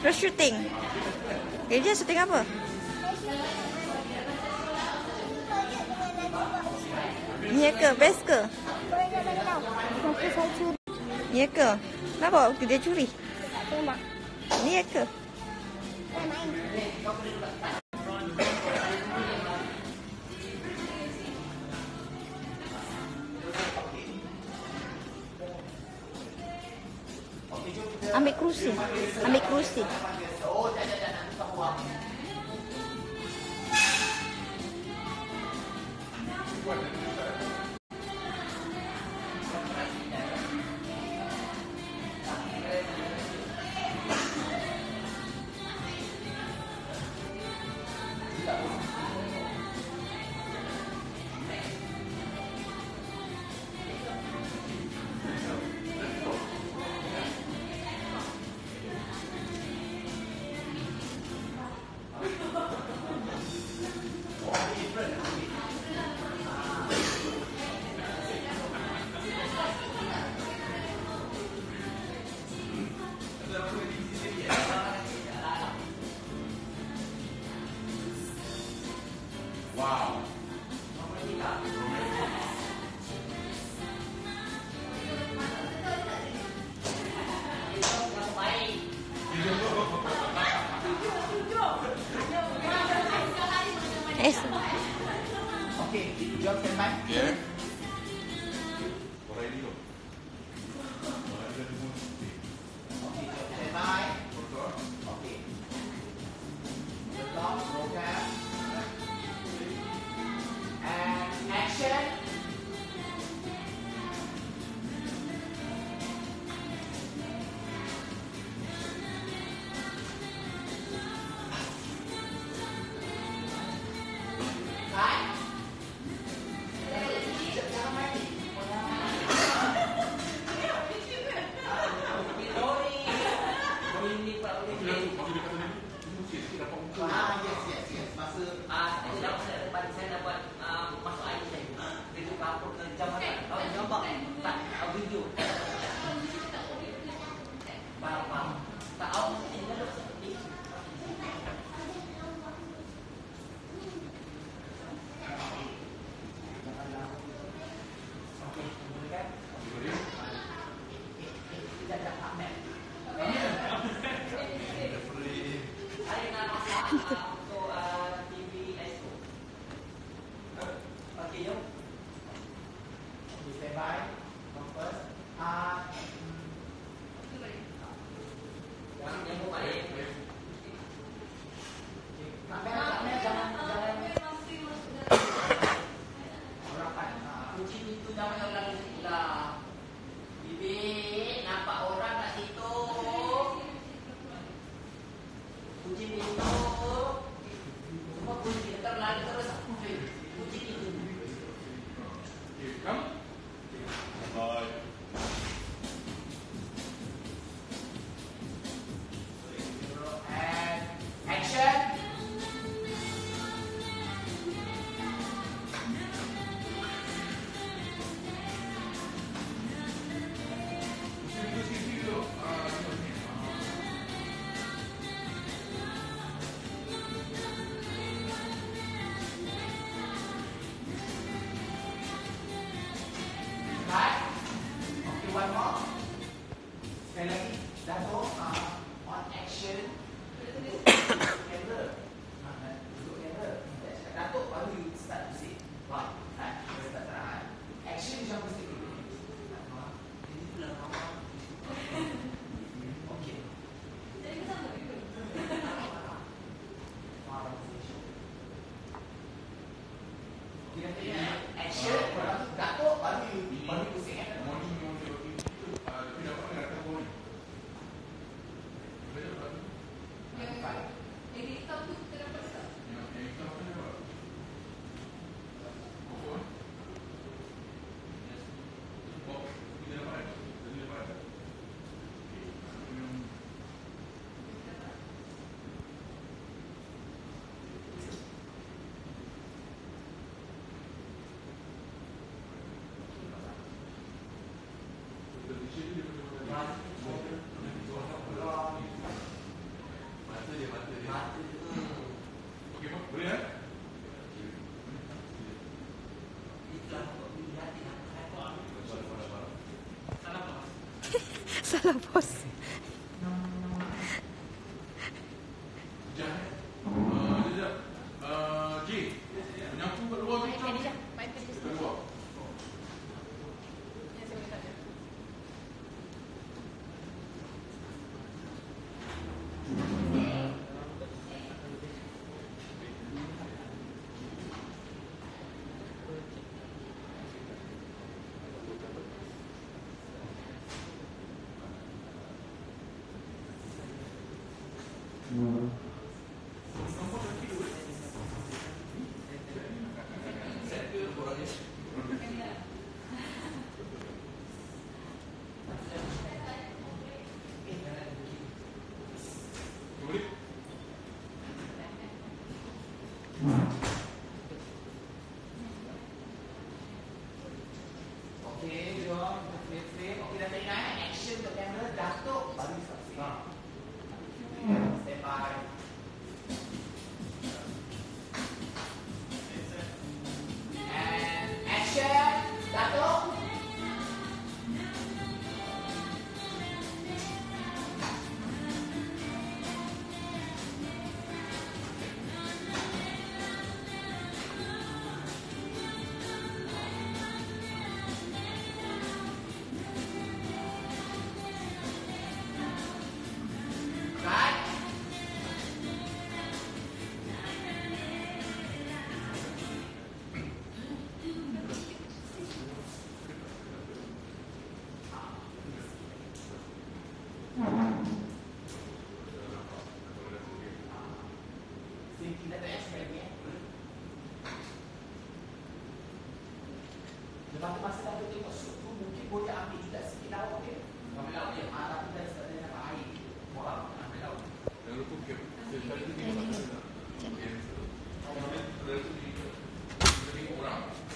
Terus syuting. Eh, dia syuting apa? Ni ke? Best ke? Ni ke? Kenapa dia curi? Ni ke? Ambil kerusi. Ambil kerusi. Eh, Okay, jawab standby. Yeah. Okay, jawab standby. Okay. Stop, program. And action. Thank you. الا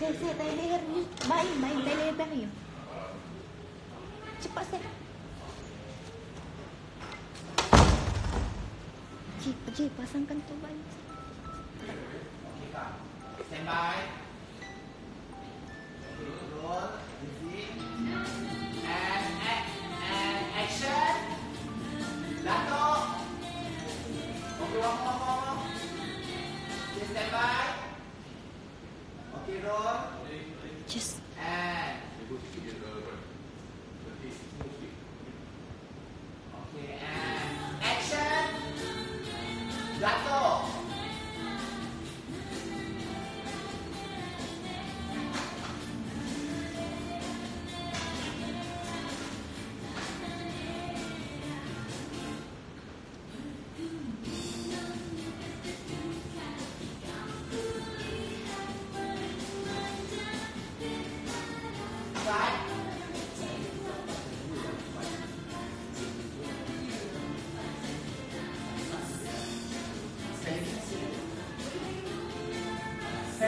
Saya, saya tanya leher ni. Baik, baik, tanya leher belakang ni. Cepat, saya. Ji, Ji, pasangkan tu balik. Stand by. And, and, and action. Lato. Okay, one, one. just